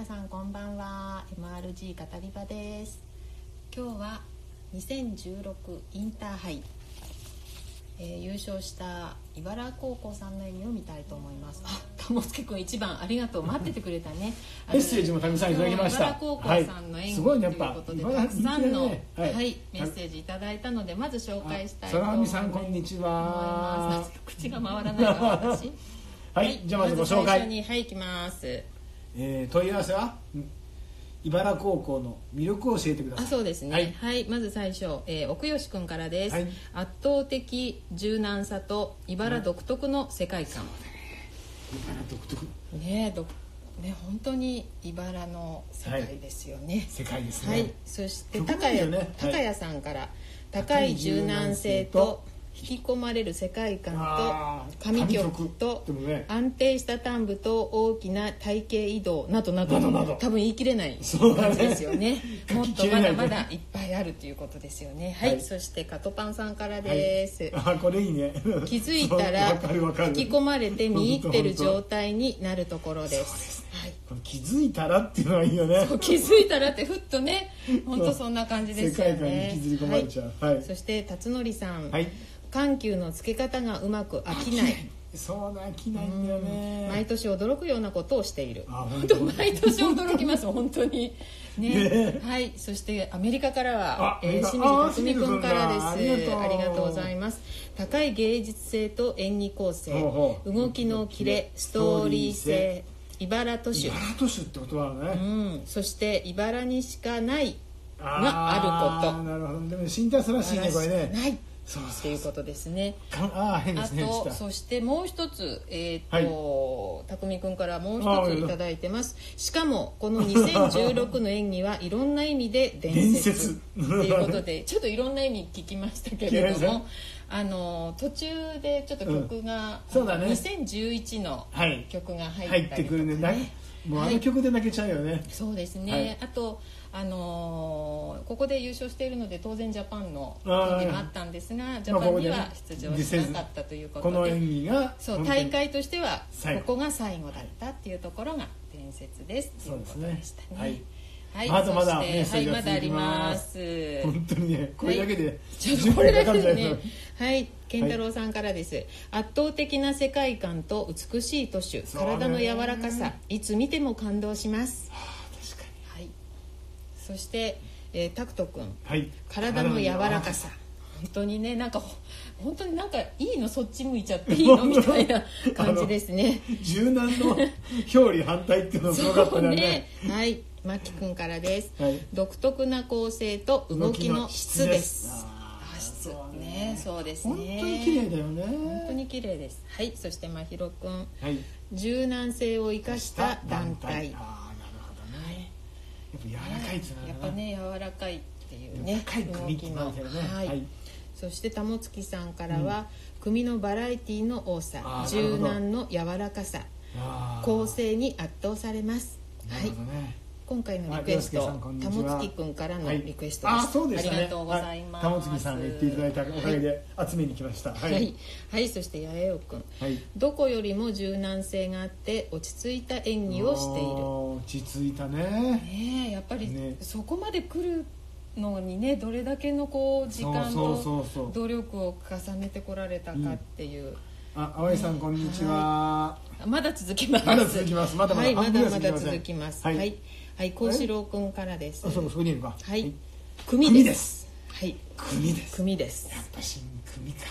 皆さんこんばんは。MRG 語り場です。今日は2016インターハイ、えー優勝した茨高校さんの演技を見たいと思います。あ鴨助くん一番ありがとう。待っててくれたね。メッセージもたくさんいただきました。茨高校さんの演技、はい。すごいね。やっぱということで茨たくさんの、人気だね。ははいいメッセージいただいたのでまず紹介したいと思います。さんこんにちは。す。口が回らないわ私。はい、じゃあまずご紹最初介、にはい行きますえー問い合わせは？うん茨高校の魅力を教えてください。あそうですね。ははいい、まず最初、えー奥吉くんからです、はい。圧倒的柔軟さと茨独特の世界観、茨独特？ねえどね本当に茨の世界ですよね。世界ですはい、ね、そして曲高谷、ねはい。高谷さんから高い柔軟性と引き込まれる世界観と神曲神と安定した端部と大きな体型移動などなど多分言い切れない感じですよ ね。もっとまだまだいっぱいあるということですよね。はい、はいそしてカトパンさんからです、あこれいいね。気づいたら 引き込まれて見入ってる状本態になるところですこの気づいたらっていうのがいいよね。気づいたらってふっとね本当そんな感じですよ世界観にね引きずり込まれちゃう。はい。そして辰徳さん、はい。緩急のつけ方がうまく飽きない。そうだ飽きないんだよね。毎年驚くようなことをしている。あ本当毎年驚きます 本当に。ね。ね。はい。そしてアメリカからはえー清水あ辰巳君からです。ありがとう。ございます。高い芸術性と演技構成。動きのキレストーリー性茨都市茨都市ってことはうね、ん、そして茨にしかないあがあること。ーなるほど。でも新体操らしいねこれね。ないっていうことですねかあと下そしてもう一つえっ、と、匠くんからもうあ一ついただいてます。しかもこの2016の演技はいろんな意味で伝説。っていうことでちょっといろんな意味聞きましたけれどもあの途中でちょっと曲が、そうだね。2011のはい。曲が入入っりとかったてくるね。もうあのはい曲で泣けちゃうよね、そうですね、はい。あと、あのーここで優勝しているので当然ジャパンの演技もあったんですがジャまあパンには出場しなかったということで、この演技がそう本当に大会としてはここが最後だったっていうところが伝説ですということでしたね。はい。はい、まだまだそしてメッセージがはい、まだありまます。す。本当にねこれだけでちょっとこれだけで10ね。はい。健太郎さんからです、圧倒的な世界観と美しい都市体の柔らかさいつ見ても感動しますそして、えー、タクト君。にはい。体の柔らかさ。本当にねなんかほ本当になんかいいのそっち向いちゃっていいの？みたいな感じですね。柔軟の表裏反対っていうのがすごかったねねはい。マキ君からです、はい。独特な構成と動きの質です。質ね。そうです本ね当に綺麗だよね。本当に綺麗です。はい。そしてまひろくんはい。柔軟性を生かした団体っぱ柔らかいっつうのはやっぱね。柔らかいっていうね。高い組ってなってるね。はい、はい。そして玉月さんからは、組のバラエティの多さ柔軟の柔らかさ構成に圧倒されます。なはい今回のリクエストあ洋介さんこんにちは。玉月くんからのはい。リクエストです、あそうでしたね。ありがとうございます、は玉月さんが言っていただいたおかげで集めに来ました。ははい。い、はいそして八重尾くん。はい。どこよりも柔軟性があって落ち着いた演技をしている。落ち着いたね。ねえやっぱりね。そこまで来るのにねどれだけのこう時間と努力を重ねてこられたかっていう、あ淡井さんこんにちは。まだ続きます。まだ続きます。まだまだはいまだまだ続きます。ははいいはい幸四郎君からです。あそうそこにいるかはい。組組でです。すはい。組です。組です。やっぱ新組か。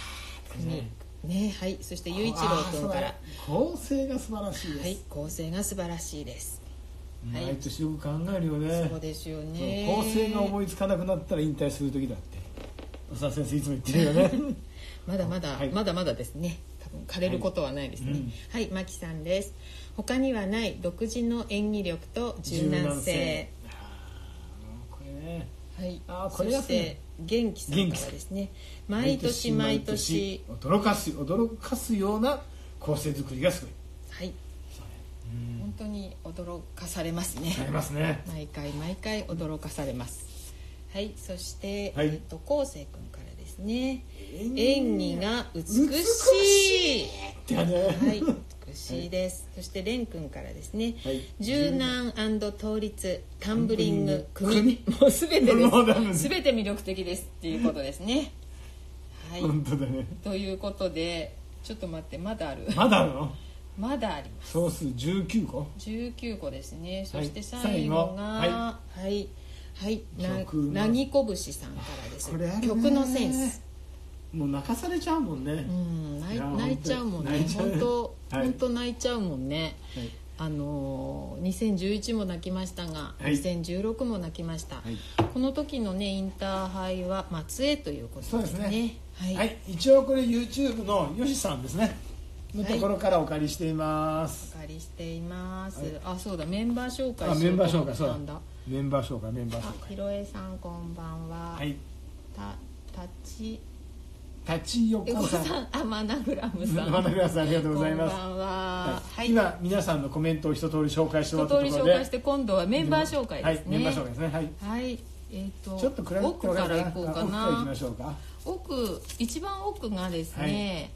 組。ね。はい。そして雄一郎君から。構成が素晴らしいです、はい構成が素晴らしいです。はい。毎年よく考えるよね。そうですよね。構成が思いつかなくなったら引退する時だって。浅田先生いつも言ってるよね。まだまだ、はい。まだまだですね。多分枯れることはないですね。うん。はい、マキさんです他にはない独自の演技力と柔軟性。これね。はい。あーこれがそして元気さんからですね。毎年毎年驚かす驚かすような構成作りがすごい。はい。本当に驚かされますね。ますね。毎回毎回驚かされます。はい。そして、はい。えっと昴生君からね。演演技が美しい。って感じね。はい牛です、そして蓮くんからですね、はい。柔軟倒立タンブリング組。もうすべてです。です。すべて魅力的ですっていうことですね。はい。本当だね。ということでちょっと待ってまだある？まだあるの？まだあります。総数19個？19個ですね。そして最最後がはいはい、ななぎこぶしさんからです。これあるね。曲のセンス。もう泣かされちゃうもんね、うん。泣いいや泣いちゃうもんね。本当はい。本当泣いちゃうもんね。はい。あのー2011も泣きましたが、はい。2016も泣きました、はい。この時のねインターハイは松江ということですね。そうですね。はい、はい、一応これ YouTube のよしさんですね。のところからお借りしています、お借りしています、はい。あそうだ。メンバー紹介あメンバー紹介そうだなんだメンバー紹介メンバーあ紹介。ひろえさんこんばんは、はい。たたち。立ち横さんあマナグラムさん。マナグラムさんありがとうございます。こんばんは。ははい。い、今皆さんのコメントを一通り紹介しても一らったところで。通り紹介して今度はメンバー紹介ですね。はいメンバー紹介ですね。はい。はい。えっ、とちょっと暗い奥から行こうかな。ましょうか。奥一番奥がですね、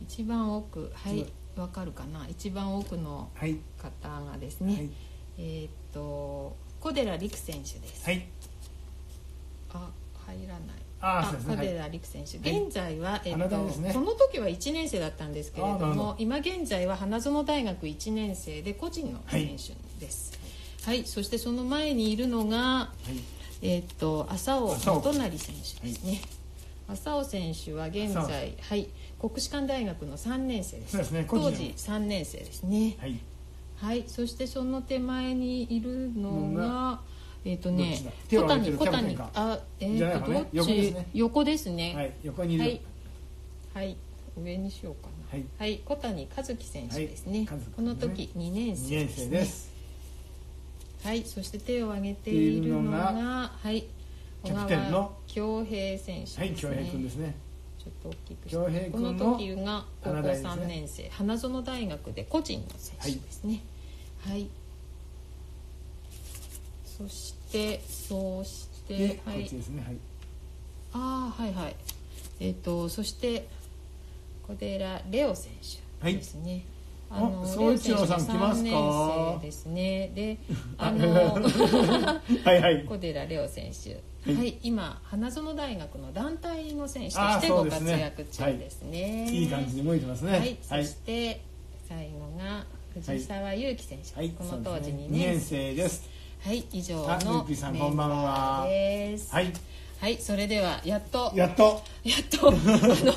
一番奥はい。わかるかな。一番奥のはい。方がですね、はいえっ、と小寺陸選手です、はい。あ入らない。あね。小寺陸選手、はい。現在は、えっとね。その時は1年生だったんですけれども今現在は花園大学1年生で個人の選手です。はい、そしてその前にいるのがはい。えっ、と浅尾元成選手ですね、浅尾選手は現在はい。国士舘大学の3年生です。ね。当時3年生ですね。はいはいそしてその手前にいるののががえっ、とね小谷小谷。かあえっ、とどっち？横ですね。はい横にいる。はい、はい、上にしようかな。はい。はい、小谷和樹選手ですね,、この時2年生2年ですね。生です。はい。そして手を挙げているのがはい。キャプテンの？恭平選手です、ね、はい恭平君ですねちょっと大きくしてこ君のの時が高校花大ですね。3年生、花園大学で個人の選手ですね。はい、そしてそうしてはい。ちですねはい。ああはいはい。えっ、とそして小寺レオ選手ですね、あ総一郎さん来ますか？3年生ですね。で あのはいはい。小寺レオ選手。はい。はい、今花園大学の団体の選手としてご活そうですね。躍中ですね。い。い感じに動いてますね。はい、そして最後が藤沢祐樹選手、はい。この当時2二年年生生です。はい以上のうぴーさんメこんばんは。ンバーですはい。はいそれではやっと。やっと。やっと。あの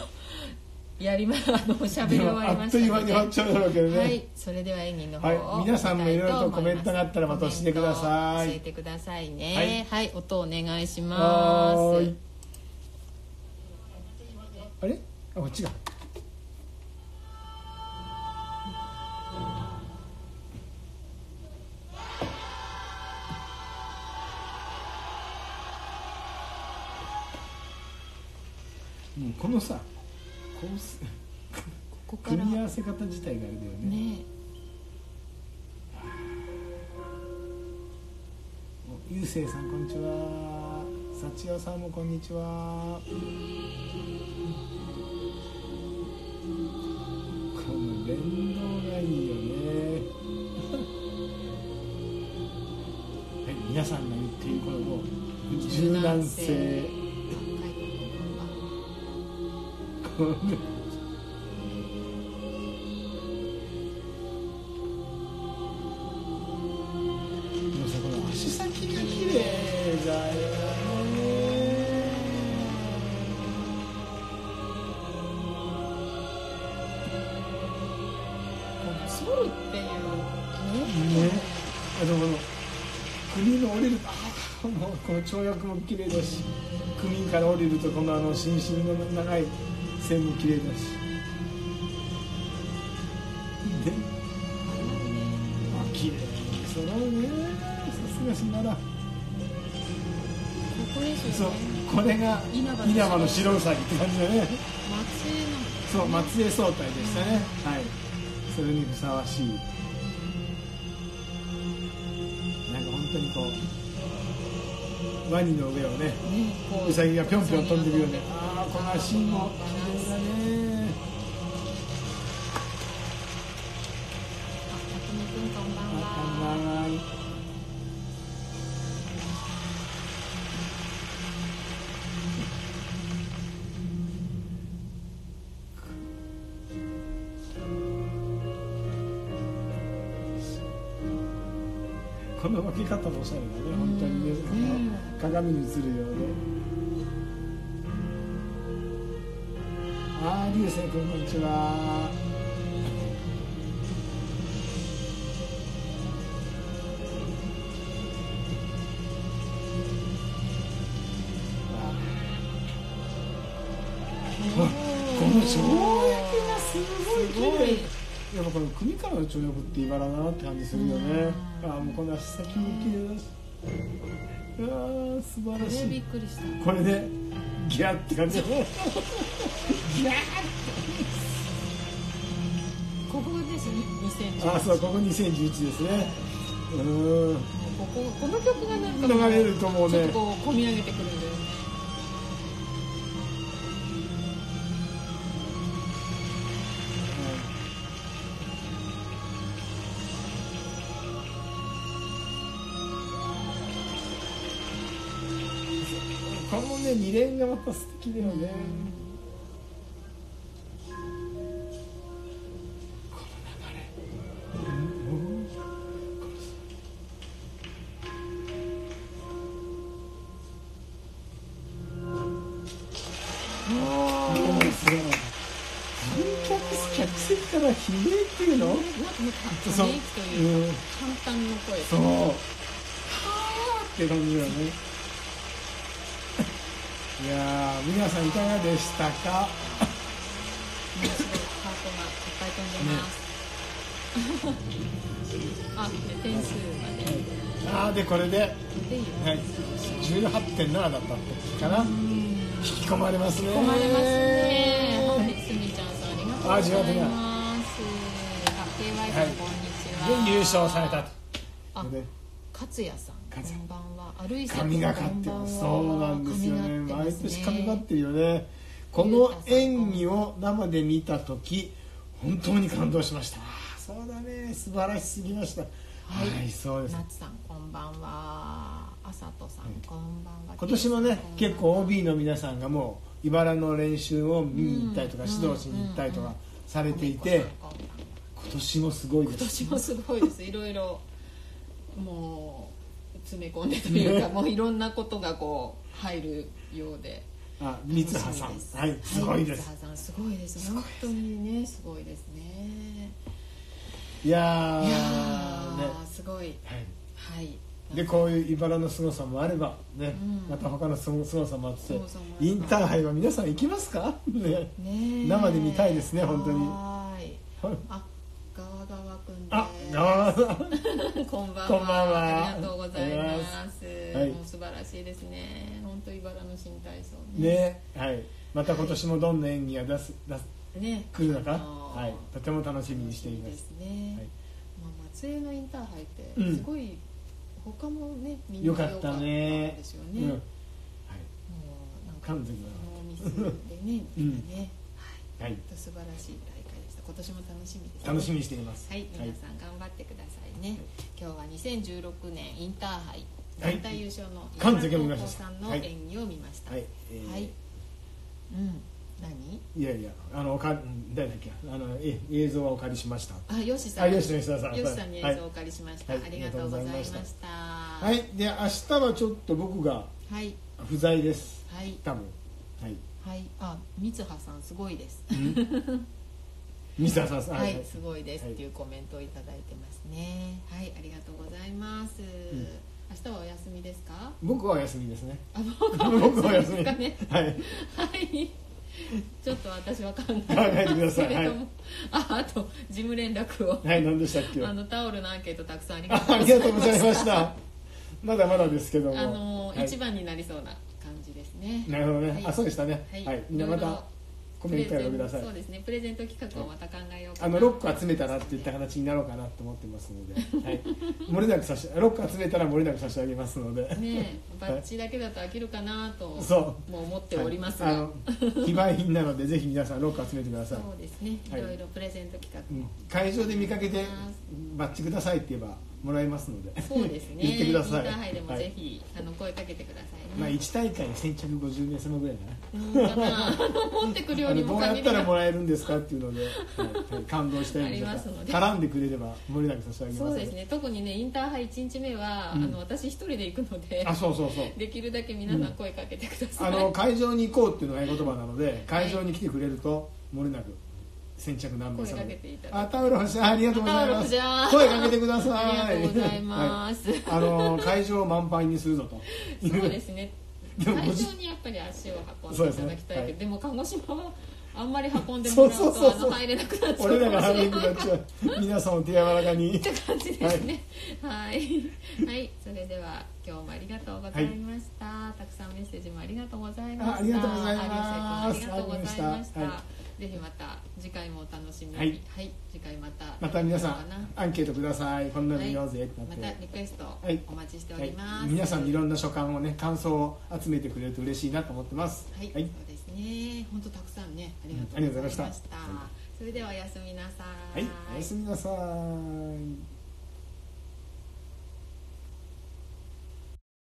やりまあの喋り終わりましたあっという間に終わっちゃうだろうけどねはい、それでは演技の方を、はい皆さんもいろいろとコメントがあったらまた教えてください。教えてくださいね。ははいい、音お願いします。あれ？あこっちがもうこのさこうすここから。組み合わせ方自体があれだよね。ね、おゆうせいさんこんにちは。幸代さんもこんにちは。この連動がいいよね。はい皆さんが言っているこのもう柔軟性足先が綺麗だよね反るっていうね。ねあの首の降りるあこの跳躍も綺麗だしクミンから降りるとこのあの心身の長い線も綺麗だし。であ綺麗。に揃うね。さすが島田。ここですそう。よね。これが稲葉の白って感じだね。松江の。そう松江総体でしたね、はい。それにふさわしい。なんか本当にこうワニの上をねウサギがぴょんぴょん飛んでるよねああこの足も綺麗だねあこんばんはの分け方もおしゃれだね。本当にね、うん鏡に映るようでああ流星君こんにちは。このやっぱこの組からのって茨だなって感じするよね。うん。ああもうこの足先も綺麗だしいやー素晴らこしい。れびっくりした。これでギャッって感じ。ギャッここですね2010あそうここ2011ですね。うーん。こここの曲がなんか流れるともうね。ちょっとこう込み上げてくるんだのね二連がまた素敵だよね、から悲鳴っていうの？ーなんかもうたそうため息という簡単の声。そう。はあって感じだよねいやー皆さんいかがでしたか？ハートがいっぱい飛んでます、あで点数までああでこれで、はい、18.7だった時かな。引き込まれますね。込まれますね。はいすみちゃんさんありがとうございます。あ KY さん、はいこんにちは。で優勝されたと勝也さんこんばんは歩い神がかってます。そうなんですよね。毎年神がってるよね。この演技を生で見た時本当に感動しました。そうだね。素晴らしすぎました。はい、そうです。なつさんこんばんは。あさとさん、こんばんは。今年もね結構 OB の皆さんがもう茨の練習を見に行ったりとか、うん。指導しに行ったりとかされていこて、今年もすごい今です。年もすごいです。いろいろもう詰め込んでというか、ね。もういろんなことがこう入るようで。あ三葉さん。はいすごいです、三葉さんすごいです。本当にねすごいですね。いやー。すごい。はい。はい。でこういう茨の凄さもあればね、うん。また他のすご凄さもあって。インターハイは皆さん行きますか？ね。生で見たいですね本当に。はーい。あ川川くんああ こんばんは。こんばんはありがとうございます。はいもう素晴らしいですね。本当茨の新体操ねはいまた今年もどんな演技が出す出すね。来るのか、あのーはい、とても楽しみにしていま楽しみですすね。はいまあ松江のインターハイってうんすごい、他もねみんなよかったねですようん、ね。はいもうなんか完全にノーミスでねみんなね、はい。素晴らしい。今年も楽しみです、ね。楽しみにしていますはい、皆さん頑張ってくださいね。今日は2016年インターハイはい団体優勝の完全に見ました高校さんの演技を見ました。はい、えーはい。うん。何？いやいやあのおか誰だっけ？あのえ映像はお借りしましたあ、よしさん。あ吉野吉田さんよしさんにはい映像をお借りしました。はいありがとうございました。ははいで明日はちょっと僕がはい不在ですはい多分はいはい。あ、三葉さんすごいです。ミスターさんはい、はい。すごいです。っていうコメントをいただいてますね。はい、ありがとうございます。明日はお休みですか？僕はお休みですね。あ、僕はお休み。ですかね。はい。はい。ちょっと私は考え考えてください。けれども。あ、あと事務連絡を。はい何でしたっけ？あのタオルのアンケートたくさんありがあとうあございまし。りがとうございました。たまだまだですけども。あの、はい。一番になりそうな感じですね。なるほどね、はい。あそうでしたね。はい。はい、みんなまたコメントをください。そうですね。プレゼント企画をまた考えようかあな。のロック集めたらって言った形になろうかなと思ってますので、はい、漏れなく差しロック集めたら漏れなく差し上げますので、ねえ、バッジだけだと飽きるかなとそうも思っておりますが、はい。あの非売品なのでぜひ皆さんロック集めてください。そうですね。いはい。ろいろプレゼント企画うん。も。会場で見かけてバッチくださいって言えばもらえますので。そうですね。言ってください。インターハイでもはい。ぜひ、あの声かけてください。ね、まあ、1大会に先着50名様ぐらいかな。うんかな 持ってくるようにどうやったらもらえるんですかっていうので、はいはい感動したりますので。絡んでくれれば盛りだけ差し上げます。そうですね。特にねインターハイ1日目は、うん。あの私一人で行くのであそうそうそう。できるだけ皆さん声かけてください、あの会場に行こうっていうのが合言葉なので会場に来てくれると漏れなく先着何名様。あタオル欲しいありがとうございます。声かけてください。ありがとうございます、はい。あの会場を満杯にするぞと。そうですね。会場にやっぱり足を運んでいただきたいけどで,、はい。も鹿児島はあんまり運んでもらうと入れなくなっちゃう。俺られないが入りくなっちゃう。皆さんを手柔らかに。って感じですね。はい、はい、それでは今日もありがとうございました、たくさんメッセージもありがとうございました。あありがとうございます。有吉君ありがとうございました、ありがとうございました。はぜひまた次回もお楽しみに。はい。次回また。また皆さんアンケートください。こんなの見ようぜ。ってなまたリクエストはい。お待ちしておはいります、皆さんいろんな所感をね感想を集めてくれると嬉しいなと思ってます。はい、はい。そうですね。本当たくさんねありがとうございました。それではおやすみなさはい、おやすみなさい